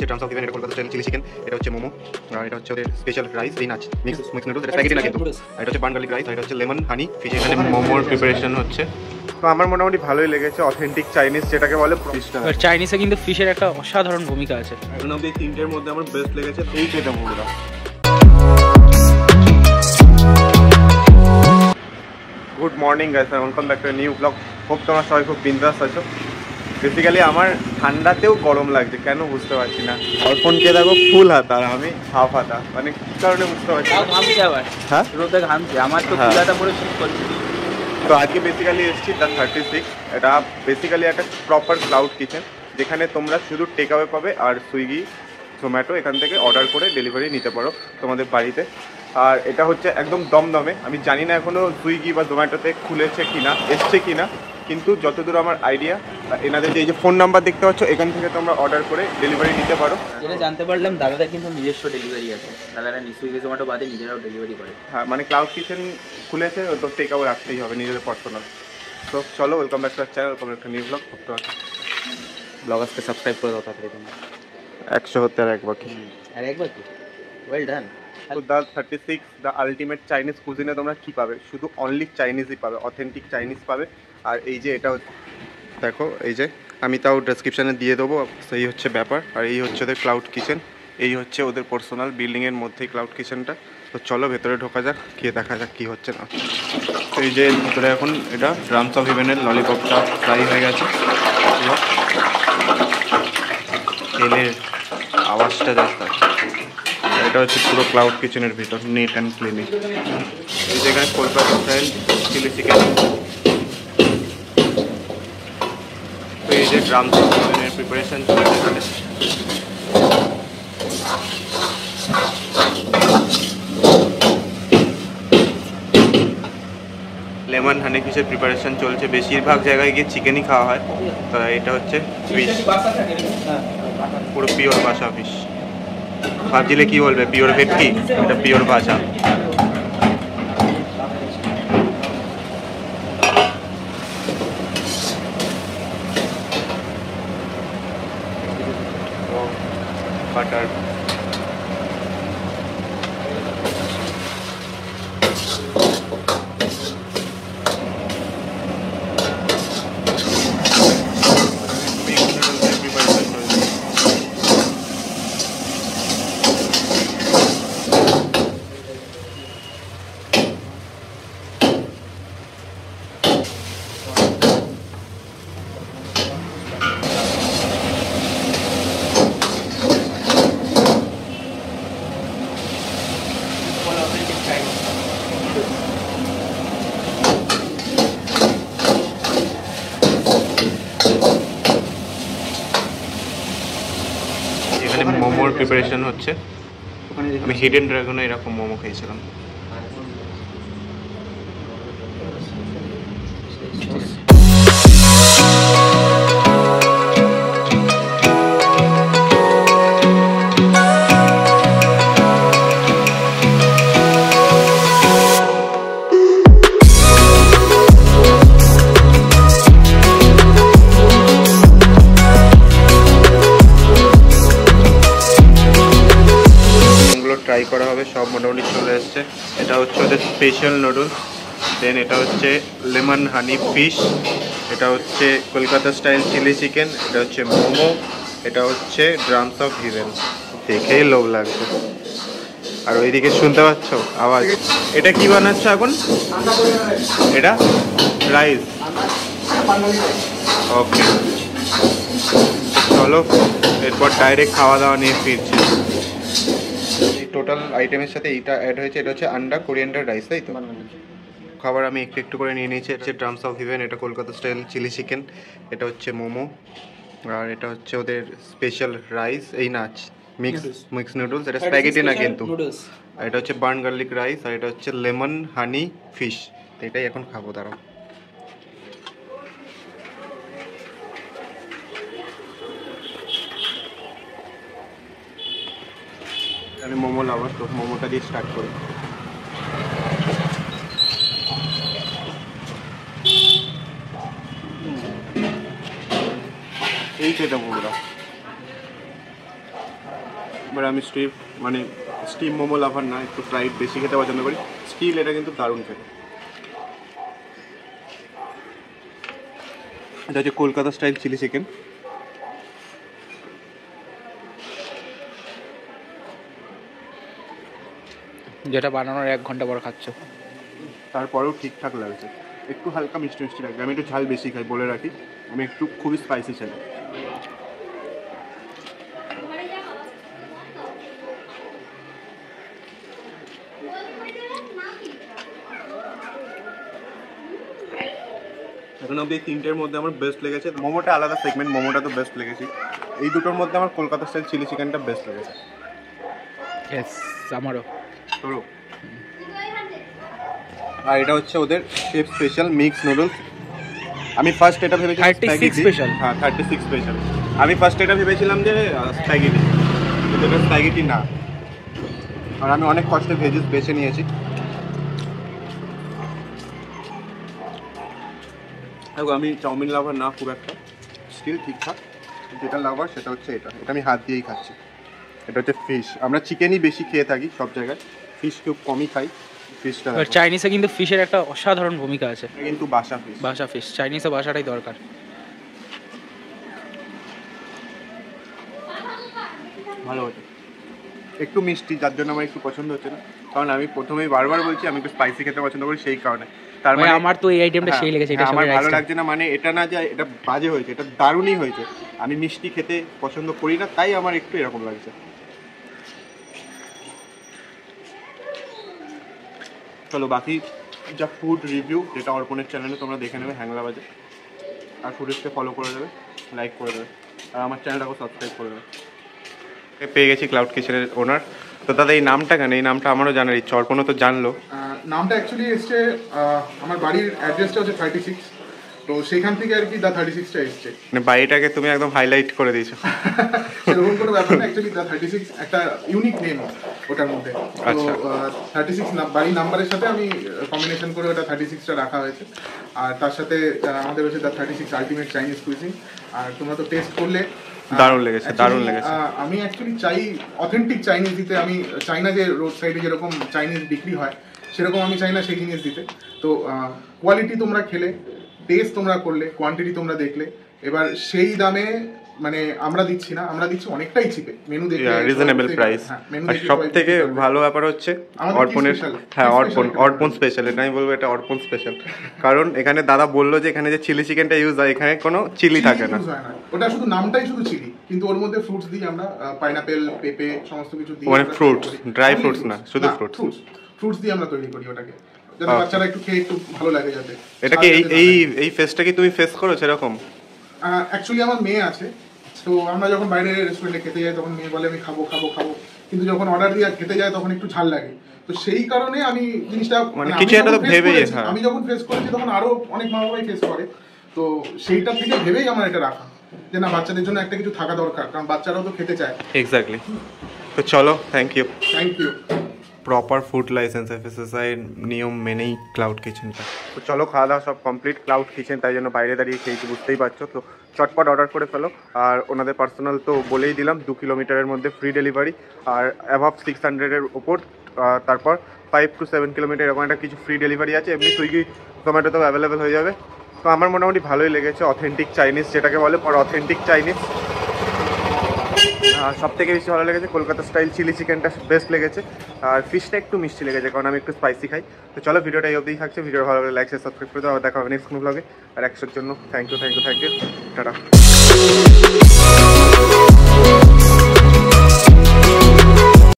হচ্ছে trans of even এটা Kolkata style chilli chicken এটা হচ্ছে মোমো আর এটা হচ্ছে ওদের স্পেশাল রাইস এই নাচ মিক্স মিক্স নুডলস এটা স্প্যাগেটি না কিন্তু এটা হচ্ছে বান গার্লিক রাইস এটা হচ্ছে লেমন হানি ফিশ এখানে মোমোর প্রিপারেশন হচ্ছে। তো আমার মোটামুটি ভালোই লেগেছে অথেন্টিক চাইনিজ যেটাকে বলে এবার চাইনিজে কিন্তু ফিশের একটা অসাধারণ ভূমিকা আছে। এখন অব্দি তিনটের মধ্যে আমার বেস্ট লেগেছে এই খেতে মোমোটা। Good morning guys welcome back to new blog hope তোমরা সবাই খুব বিন্দাস আছো। বেসিক্যালি আমার ঠান্ডাতেও গরম লাগছে কেন বুঝতে পারছি না। অর্পণকে দেখো ফুল হাতা আর আমি হাফ হাতা মানে কি কারণে বুঝতে পারছি না। ঘামছে আবার। হ্যাঁ? রোদে ঘামছে আমার তো হ্যাঁ। কুলাটা পরে শীত করছে। তো আজকে বেসিক্যালি এসেছি দ্য থার্টি সিক্স এটা বেসিক্যালি একটা প্রপার ক্লাউড কিচেন যেখানে তোমরা শুধু টেক আওয়ে পাবে আর সুইগি জোম্যাটো এখান থেকে অর্ডার করে ডেলিভারি নিতে পারো তোমাদের বাড়িতে। আর এটা হচ্ছে একদম দমদমে আমি জানি না এখনও সুইগি বা জোম্যাটোতে খুলেছে কি কিনা এসছে কিনা। কিন্তু যতদূর আমার আইডিয়া এনাদের যে এই যে ফোন নাম্বার দেখতে পাচ্ছ এখান থেকে তোমরা অর্ডার করে ডেলিভারি নিতে পারো। যেটা জানতে পারলাম দাদাদের কিন্তু নিজস্ব ডেলিভারি আছে। দাদারা সুইগি জোম্যাটো বাদে নিজেরাও ডেলিভারি করে। হ্যাঁ মানে ক্লাউড কিচেন খুলেছে তো টেক আওয়ে রাখতেই হবে নিজেদের পার্সোনাল তো চলো welcome back to our channel welcome একটা নিউ ব্লগ করতে ব্লগার্সকে সাবস্ক্রাইব করে দাও তাড়াতাড়ি তোমরা। একশো হতে আর এক বাকি। আর একবার কি ওয়েল ডান তো the thirty six the ultimate Chinese কুজিনে তোমরা কী পাবে? শুধু অনলি চাইনিজই পাবে অথেন্টিক চাইনিজ পাবে। আর এই যে এটা দেখো, এই যে আমি তাও ডেসক্রিপশানে দিয়ে দেবো, সেই হচ্ছে ব্যাপার। আর এই হচ্ছে ওদের ক্লাউড কিচেন এই হচ্ছে ওদের পার্সোনাল বিল্ডিংয়ের মধ্যেই ক্লাউড কিচেনটা তো চলো ভেতরে ঢোকা যাক, গিয়ে দেখা যাক কী হচ্ছে না তো এই যে ভিতরে এখন এটা ড্রামস অফ ইভেনের ললিপপটা ফ্রাই হয়ে গেছে। তেলের আওয়াজটা যাচ্ছে এটা হচ্ছে পুরো ক্লাউড কিচেনের ভিতর নেট অ্যান্ড ক্লিনিক এই যেখানে কলকাতা স্টাইল চিলি চিকেন তো এই যে ড্রাম চিকেনের প্রিপারেশন চলছে এখানে লেমন হানি ফিশের প্রিপারেশন চলছে বেশিরভাগ জায়গায় গিয়ে চিকেনই খাওয়া হয় তো এটা হচ্ছে ফিশ পুরো পিওর বাসা ফিশ ভাবছিলে কি বলবে পিওর ভেটকি এটা পিওর ভাষা বাটার এখানে মোমোর প্রিপারেশন হচ্ছে। আমি হিডেন ড্রাগনে এরকম মোমো খেয়েছিলাম। ট্রাই করা হবে, সব মোটামুটি চলে এসছে। এটা হচ্ছে ওদের স্পেশাল নুডলস দেন এটা হচ্ছে লেমন হানি ফিশ এটা হচ্ছে কলকাতা স্টাইল চিলি চিকেন এটা হচ্ছে মোমো, এটা হচ্ছে ড্রামস অফ হিভেন দেখেই লোভ লাগছে। আর ওইদিকে শুনতে পাচ্ছ? আওয়াজ। এটা কি বানাচ্ছ এখন এটা রাইস ওকে চলো, এরপর ডাইরেক্ট খাওয়া দাওয়া নিয়ে ফিরছি। টোটাল আইটেমের সাথে এইটা অ্যাড হয়েছে এটা হচ্ছে আন্ডা কোরিয়ান্ডার রাইস তাই তো? খাবার আমি একটু একটু করে নিয়ে নিয়েছি হচ্ছে ড্রামস অফ ইভেন এটা কলকাতা স্টাইল চিলি চিকেন এটা হচ্ছে মোমো আর এটা হচ্ছে ওদের স্পেশাল রাইস এই নাচ মিক্স মিক্স নুডলস এটা স্প্যাগেটি না কিন্তু। আর এটা হচ্ছে বার্ন গার্লিক রাইস আর এটা হচ্ছে লেমন হানি ফিশ তো এটাই এখন খাব দাঁড়াও আমি মোমো লাভার তো মোমোটা দিয়ে স্টার্ট করি। এই খেতে বন্ধুরা এবার আমি স্টিম মানে স্টিম মোমো লাভার না, একটু ফ্রাইড বেশি খেতে পছন্দ করি। স্টিল এটা কিন্তু দারুণ খেতে। এটা হচ্ছে কলকাতা স্টাইল চিলি চিকেন যেটা বানানোর এক ঘণ্টা পর খাচ্ছ। তারপরেও ঠিকঠাক লাগছে। একটু হালকা মিষ্টি মিষ্টি লাগছে আমি একটু ঝাল বেশি খাই বলে রাখি। আমি একটু খুবই স্পাইসি ছেলে। এখন অব্দি এই তিনটের মধ্যে আমার বেস্ট লেগেছে। মোমোটা আলাদা সেগমেন্ট মোমোটা তো বেস্ট লেগেছে এই দুটোর মধ্যে আমার কলকাতা স্টাইল চিলি চিকেনটা বেস্ট লেগেছে। আমারও। তোরও আর এটা হচ্ছে ওদের শেফ স্পেশাল মিক্স নুডলস আমি ফার্স্ট এটা ভেবেছিলাম 36 spaghetti। special। হ্যাঁ থার্টি সিক্স স্পেশাল আমি ফার্স্ট এটা ভেবেছিলাম যে স্প্যাগেটি কিন্তু এটা স্প্যাগেটি না। আর আমি অনেক কষ্টে ভেজেস বেছে নিয়েছি। দেখো আমি চাউমিন লাভার না খুব একটা। স্টিল ঠিকঠাক। যেটা লাভার সেটা হচ্ছে এটা। এটা আমি হাত দিয়েই খাচ্ছি। এটা হচ্ছে ফিশ আমরা চিকেনই বেশি খেয়ে থাকি সব জায়গায়। ফিশ খুব কমই খাই। ফিশটা চাইনিজে কিন্তু ফিশের একটা অসাধারণ ভূমিকা আছে। কিন্তু বাসা ফিশ বাসা ফিশ চাইনিজে বাসাটাই দরকার। ভালো হচ্ছে। একটু মিষ্টি যার জন্য আমার একটু পছন্দ হচ্ছে না। কারণ আমি প্রথমেই বারবার বলছি আমি একটু স্পাইসি খেতে পছন্দ করি সেই কারণে। তার ভাই, আমার তো এই আইটেমটা হ্যাঁ, সেই লেগেছে এটা হ্যাঁ, আমার ভালো লাগছে না। মানে এটা না যে এটা বাজে হয়েছে এটা দারুণই হয়েছে। আমি মিষ্টি খেতে পছন্দ করি না তাই আমার একটু এরকম লাগছে। চলো, বাকি যা ফুড রিভিউ যেটা অর্পণের চ্যানেলে তোমরা দেখে নেবে হ্যাংলা বাজে আর ফুডেসকে ফলো করে দেবে লাইক করে দেবে। আর আমার চ্যানেলটাকেও সাবস্ক্রাইব করে দেবে। পেয়ে গেছি ক্লাউড কিচেনের ওনার তো দাদা, এই নামটা কেন? এই নামটা আমারও জানার ইচ্ছা, অর্পণও তো জানলো। নামটা অ্যাকচুয়ালি এসছে আমার বাড়ির অ্যাড্রেসটা হচ্ছে থার্টি সিক্স তো সেখান থেকে আর কি দা থার্টি সিক্সটা এসছে। মানে বাড়িটাকে তুমি একদম হাইলাইট করে দিয়েছ। সেরকম কোনো ব্যাপার না অ্যাকচুয়ালি দা থার্টি সিক্স একটা ইউনিক নেম ওটার মধ্যে। তো। থার্টি সিক্স বাড়ির নাম্বারের সাথে আমি কম্বিনেশন করে ওটা থার্টি সিক্সটা রাখা হয়েছে। আর তার সাথে আমাদের হচ্ছে the thirty six ultimate Chinese cuisine আর তোমরা তো টেস্ট করলে দারুণ লেগেছে, দারুণ লেগেছে। আমি অ্যাকচুয়ালি চাই অথেন্টিক চাইনিজ দিতে। আমি চাইনা যে রোড সাইডে যেরকম চাইনিজ বিক্রি হয় সেরকম আমি চাই না সেই জিনিস দিতে। তো কোয়ালিটি তোমরা খেলে। টেস্ট তোমরা করলে কোয়ান্টিটি তোমরা দেখলে। এবার সেই দামে মানে আমরা দিচ্ছি না আমরা দিচ্ছি অনেকটাই চিপে মেনু দেখে রিজনেবল প্রাইস আর সব থেকে ভালো ব্যাপার হচ্ছে অর্পণের হ্যাঁ অর্পণ অর্পণ স্পেশাল এটা আমি বলব এটা অর্পণ স্পেশাল কারণ এখানে দাদা বলল যে এখানে যে চিলি চিকেনটা ইউজ হয় এখানে কোনো চিলি থাকে না। ওটা শুধু নামটাই শুধু চিলি কিন্তু ওর মধ্যে ফ্রুটস দিই আমরা পাইনাপেল পেঁপে সমস্ত কিছু দিই মানে ফ্রুটস Only fruits না, শুধু ফ্রুটস ফ্রুটস দিয়ে আমরা তৈরি করি ওটাকে। যাতে বাচ্চারা একটু খেয়ে একটু ভালো লাগে যাতে। এটা কি এই এই ফেসটা কি তুমি ফেস করো সেরকম অ্যাকচুয়ালি আমার মেয়ে আছে তো আমরা যখন বাইরে রেস্টুরেন্টে খেতে যাই তখন মেয়ে বলে আমি খাব খাব খাব। কিন্তু যখন অর্ডার দিয়ে খেতে যায় তখন একটু ঝাল লাগে। তো সেই কারণে আমি জিনিসটা মানে কিছু একটা তো করেছি, হ্যাঁ। আমি যখন ফেস করেছি তখন আরও অনেক মা বাবাই ফেস করে। তো সেইটা থেকে ভেবেই আমার এটা রাখা। যে না বাচ্চাদের জন্য একটা কিছু থাকা দরকার কারণ বাচ্চারাও তো খেতে চায়। এক্স্যাক্টলি তো চলো thank you thank you proper food licence FSSI নিয়ম মেনেই ক্লাউড কিচেনটা তো চলো খাওয়া দাওয়া সব কমপ্লিট ক্লাউড কিচেন তাই জন্য বাইরে দাঁড়িয়ে খেয়েছি, বুঝতেই পারছ। তো চটপট অর্ডার করে ফেলো। আর ওনাদের পার্সোনাল তো বলেই দিলাম, দু কিলোমিটারের মধ্যে ফ্রি ডেলিভারি আর অ্যাভাব সিক্স হান্ড্রেডের ওপর তারপর ফাইভ টু সেভেন কিলোমিটার এরকম একটা কিছু ফ্রি ডেলিভারি আছে। এমনি সুইগি জোম্যাটোতেও অ্যাভেলেবেল হয়ে যাবে। তো আমার মোটামুটি ভালোই লেগেছে অথেন্টিক চাইনিজ যেটাকে বলে পর অথেন্টিক চাইনিজ সব থেকে বেশি ভালো লেগেছে কলকাতা স্টাইল চিলি চিকেনটা বেস্ট লেগেছে। আর ফিশটা একটু মিষ্টি লেগেছে, কারণ আমি একটু স্পাইসি খাই। তো চলো, ভিডিওটা এই অবধি থাকছে। ভিডিও ভালো লাগে লাইক শেয়ার সাবস্ক্রাইব করে দাও। আর দেখা হবে নেক্সট কোনো ব্লগে আর একশোর জন্য thank you thank you thank you ta-ta.